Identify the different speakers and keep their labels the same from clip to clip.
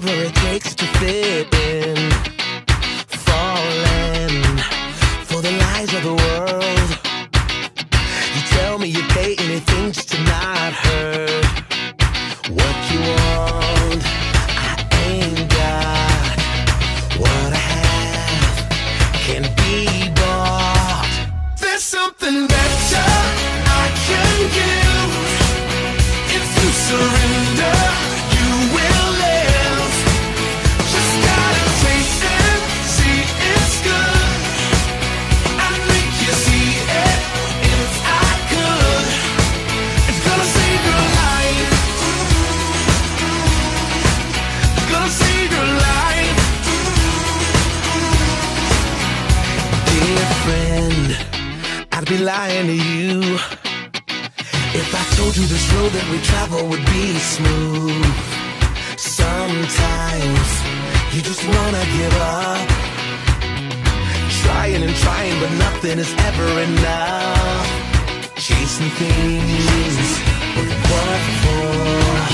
Speaker 1: whatever it takes to fit in. Falling for the lies of the world. You tell me you pay anything just to not hurt. What you want, I ain't got. What I have can be bought. There's something better I can give if you surrender. Lying to you if I told you this road that we travel would be smooth. Sometimes you just wanna give up. Trying and trying, but nothing is ever enough. Chasing things, but what for?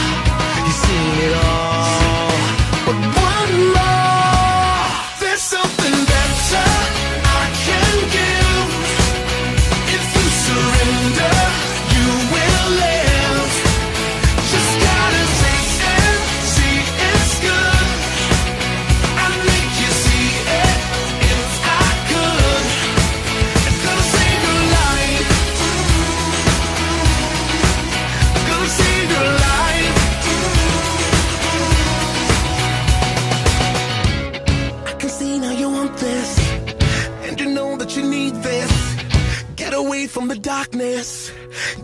Speaker 1: Away from the darkness.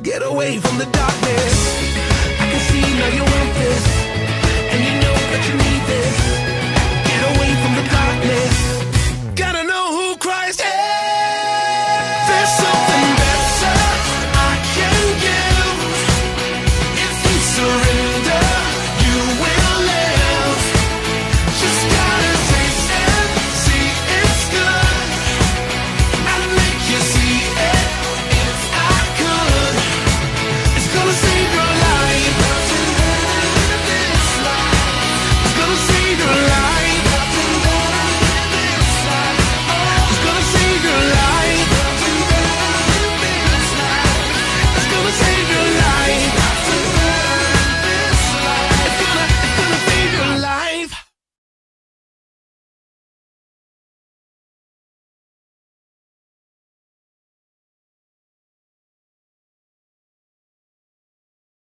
Speaker 1: Get away from the darkness. I can see now you want